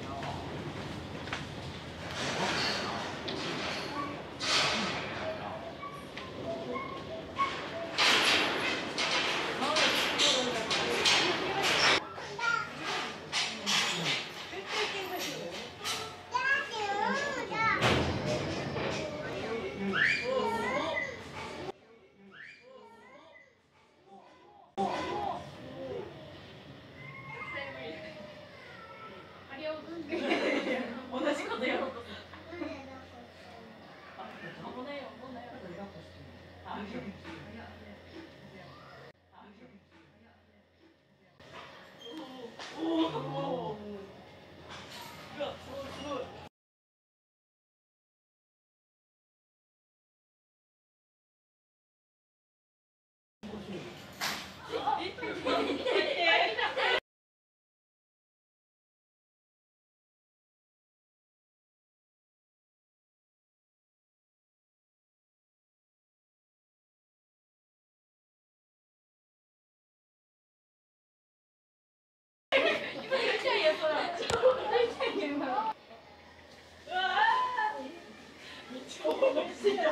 同 Okay.